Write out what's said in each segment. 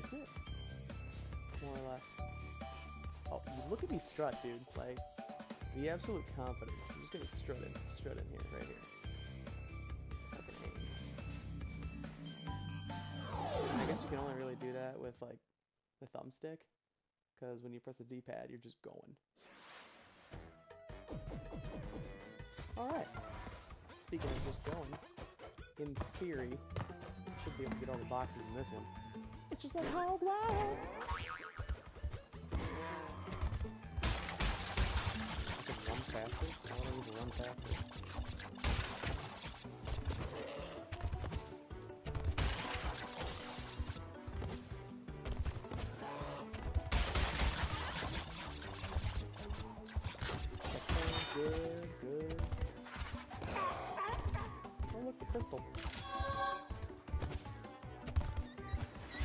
that's it. More or less. Oh, look at me strut, dude. Like, the absolute confidence. I'm just gonna strut in, strut in here, right here. I guess you can only really do that with like the thumbstick, because when you press the D-pad, you're just going. Alright. Speaking of just going, in theory, should be able to get all the boxes in this one. Just like Hog Wild! I can run faster? I want to need to run faster. Good, good. Oh, look, the crystal.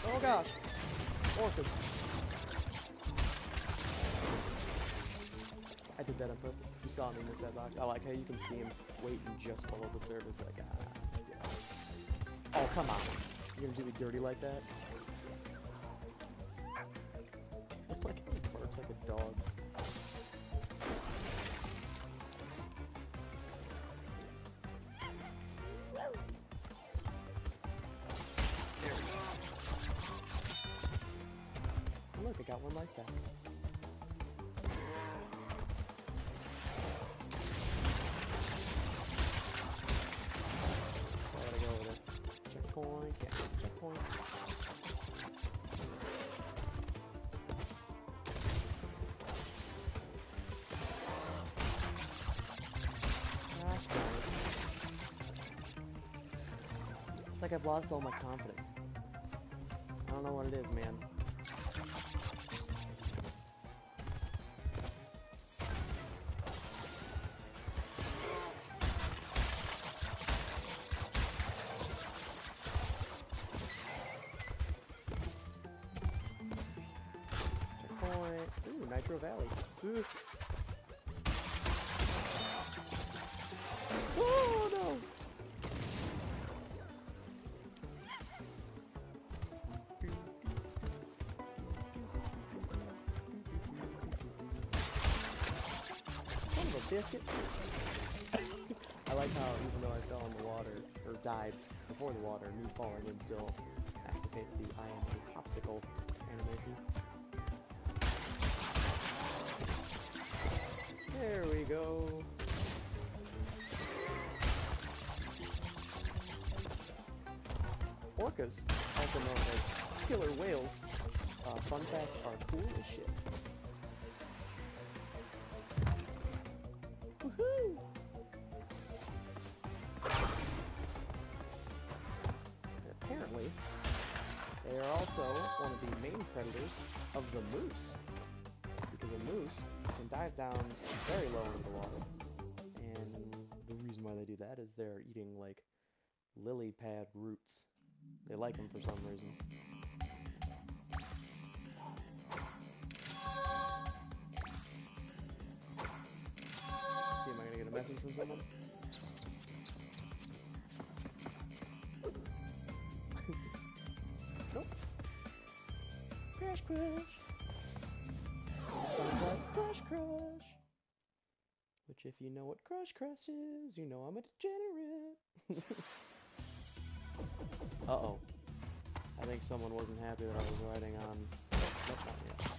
Oh gosh! Orchids. I did that on purpose. You saw me miss that box. I like how you can see him waiting just below the surface like, ah. Oh, come on. You're gonna do me dirty like that? like, he barks like a dog. Like I've lost all my confidence. I don't know what it is, man. Checkpoint. Ooh, Nitro Valley. Ooh. Biscuit. I like how even though I fell in the water, or died before the water, me falling in still activates the I am a popsicle animation. There we go. Orcas, also known as killer whales, uh, fun facts are cool as shit. Predators of the moose. Because a moose can dive down very low into the water. And the reason why they do that is they're eating like lily pad roots. They like them for some reason. See, am I gonna get a message from someone? Crash like Crush! Which, if you know what Crush Crush is, you know I'm a degenerate! Uh-oh. I think someone wasn't happy that I was riding on... Oh, nope, not yet.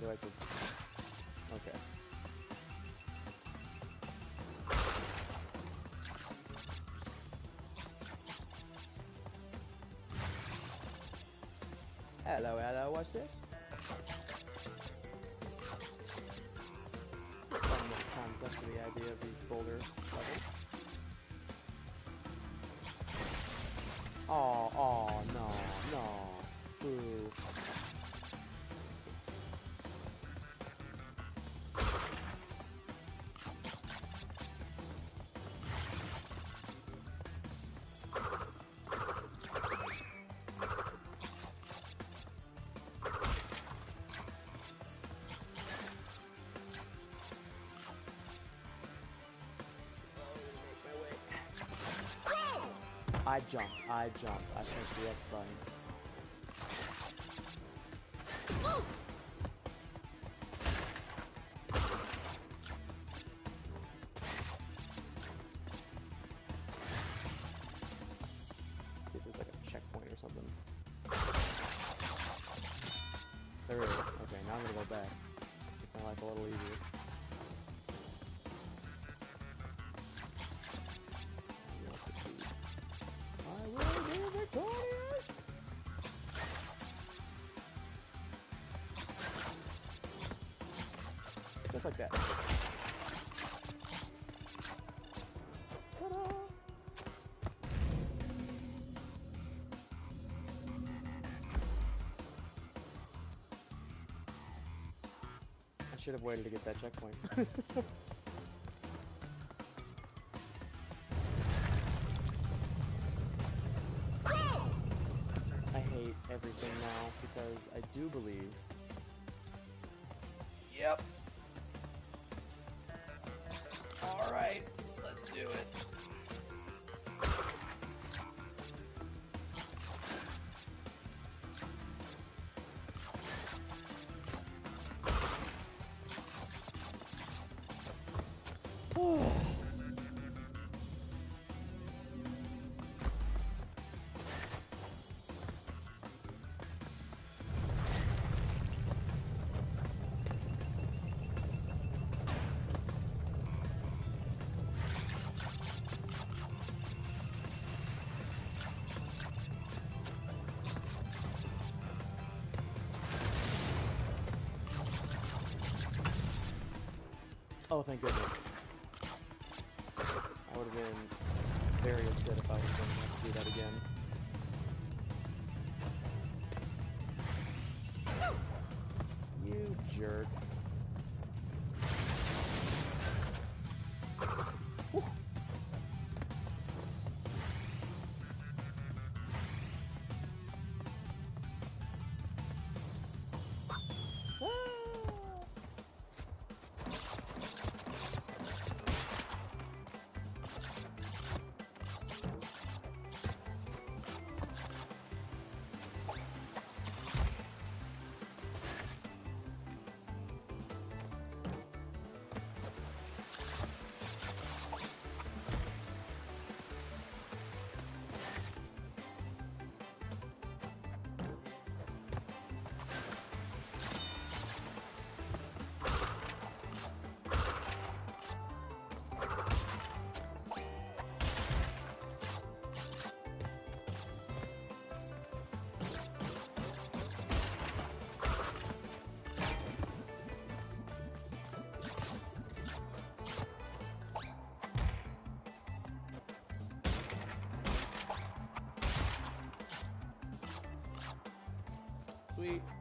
do I do? Okay. Hello, hello, what's this? The idea of these boulder levels. I jumped, I jumped, I pressed the X button. There's like a checkpoint or something. There is. Okay, now I'm gonna go back. Make my life a little easier. Like that. I should have waited to get that checkpoint. I hate everything now because I do believe. Oh, thank goodness. I would have been very upset if I was going to have to do that again. Sweet.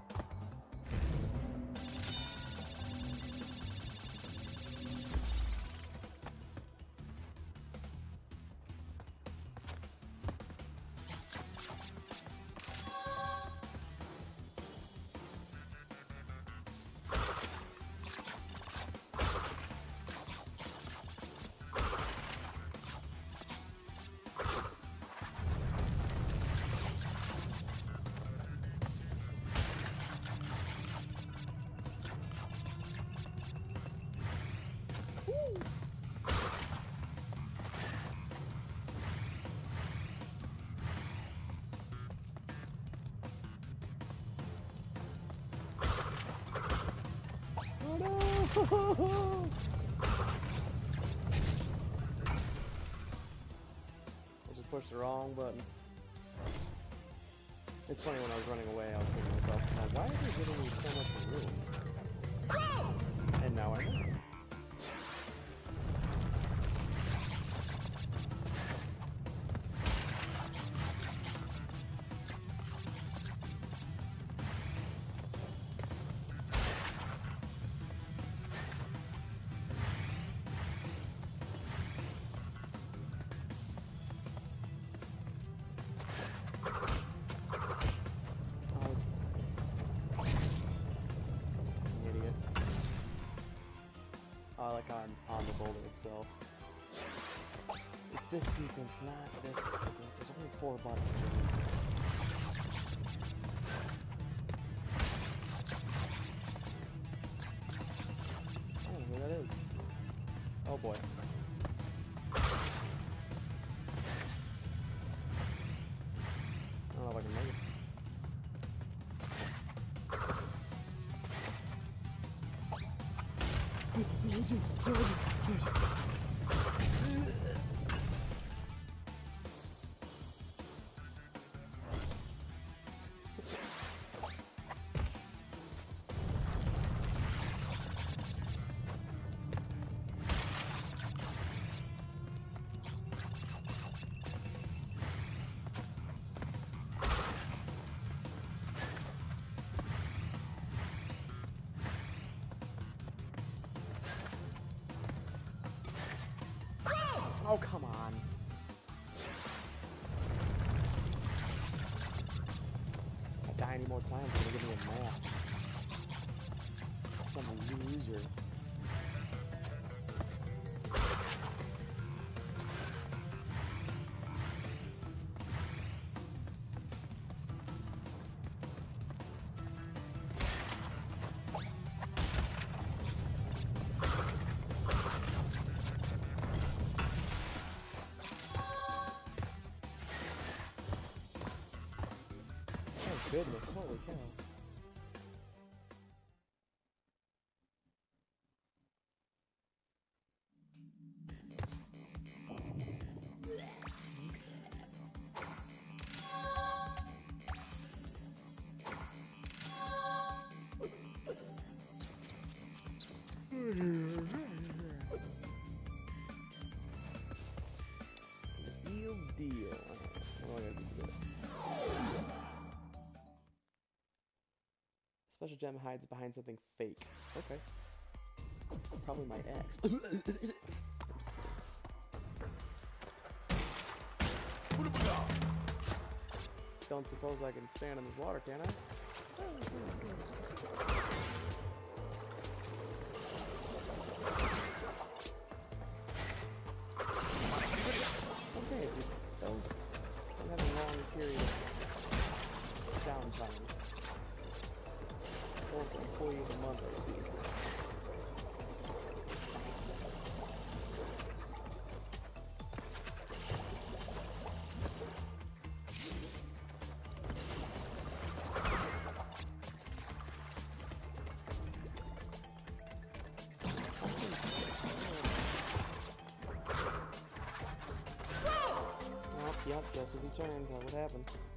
I just pushed the wrong button. It's funny when I was running away, I was thinking to myself, why are they giving me so much room? Oh, like on the boulder itself. It's this sequence, not this sequence. There's only four buttons. don't who that is. Oh boy. Oh, come on. Goodness, holy cow. Special gem hides behind something fake. Okay. Probably my ex. Don't suppose I can stand in this water, can I? Okay, those I'm having a long period yep, just as he turned, that would happen.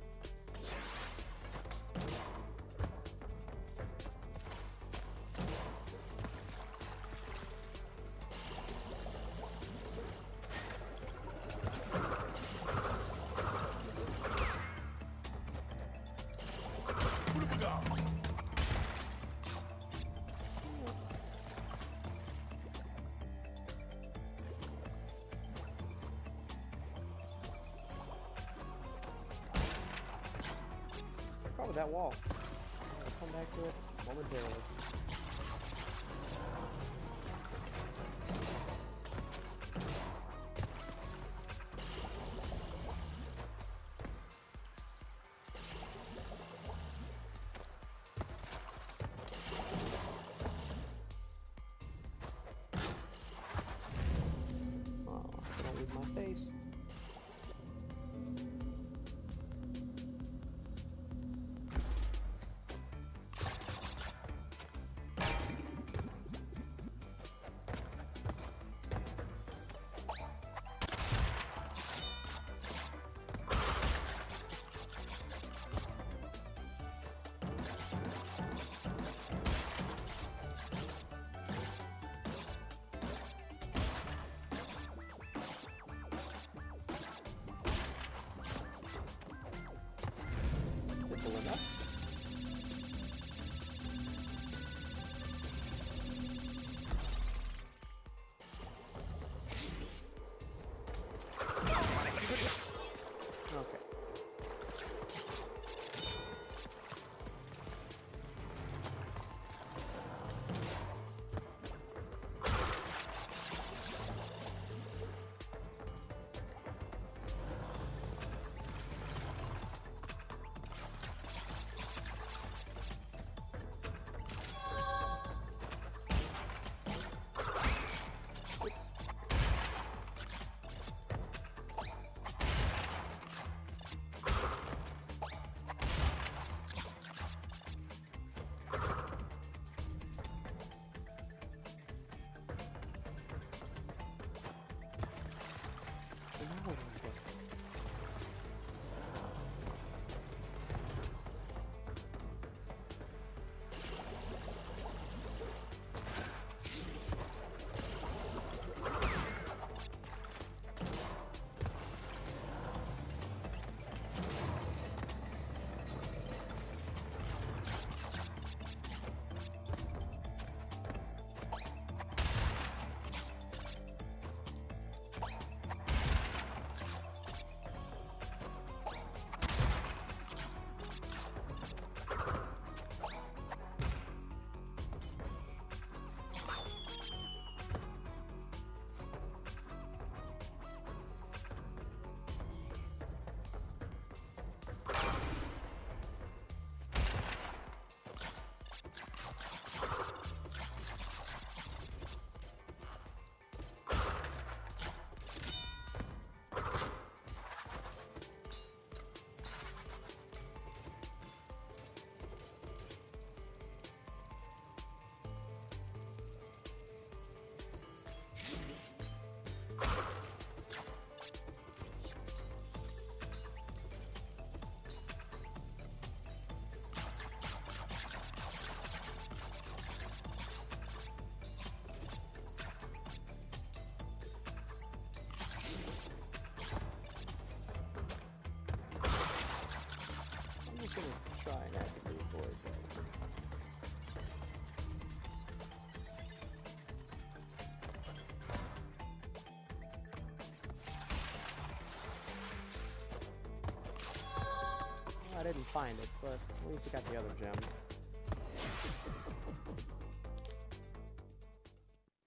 Find it, but at least I got the other gems.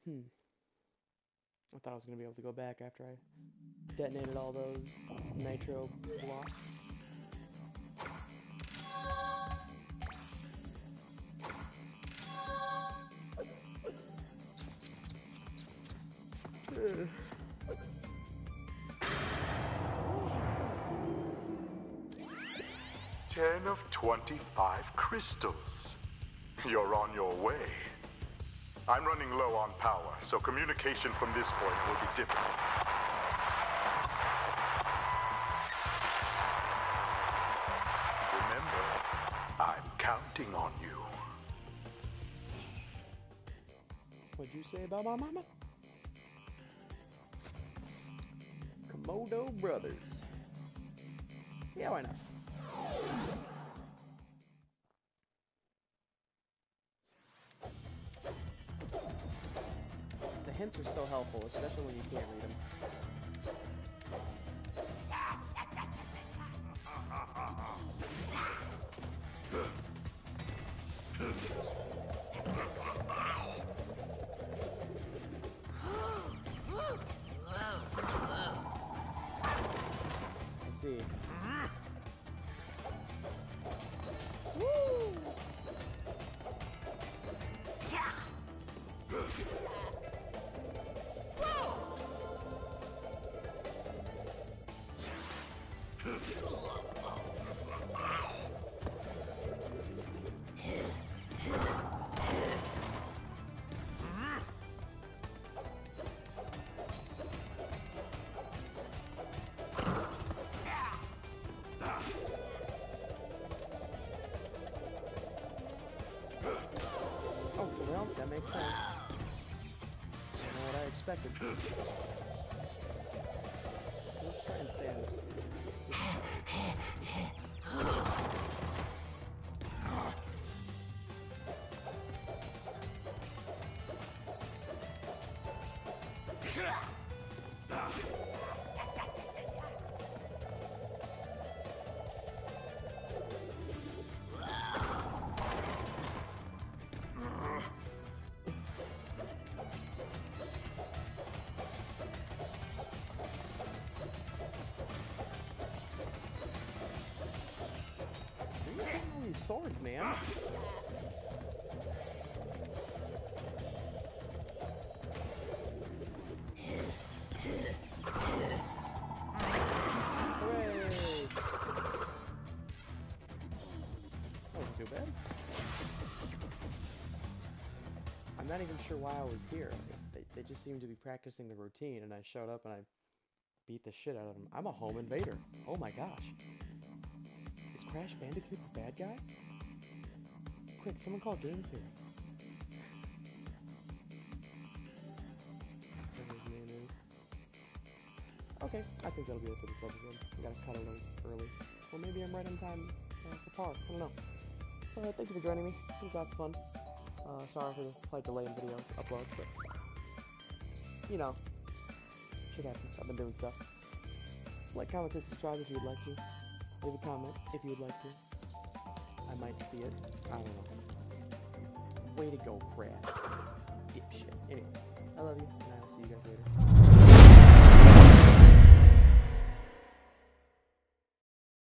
Hmm. I thought I was gonna be able to go back after I detonated all those nitro blocks. 10 of 25 crystals. You're on your way. I'm running low on power, so communication from this point will be difficult. Remember, I'm counting on you. What'd you say about my mama? Komodo Brothers. Yeah, why not? Helpful, especially when you can't read them. Oh, well, that makes sense. I know what I expected. Swords, man? Too bad. I'm not even sure why I was here. They, they just seemed to be practicing the routine, and I showed up and I beat the shit out of them. I'm a home invader. Oh my gosh. Crash Bandicoot the bad guy? Quick, someone call Game Theory. His name is. Okay, I think that'll be it for this episode. We gotta cut it early. Or maybe I'm right on time uh, for par. I don't know. Uh, thank you for joining me. Was lots of fun. Uh, sorry for the slight delay in videos uploads, but you know, shit happens. I've been doing stuff. Like, comment, subscribe if you'd like to. Leave a comment if you would like to. I might see it. I don't know. Way to go, Brad. Dipshit. Anyways, I love you, and I'll see you guys later.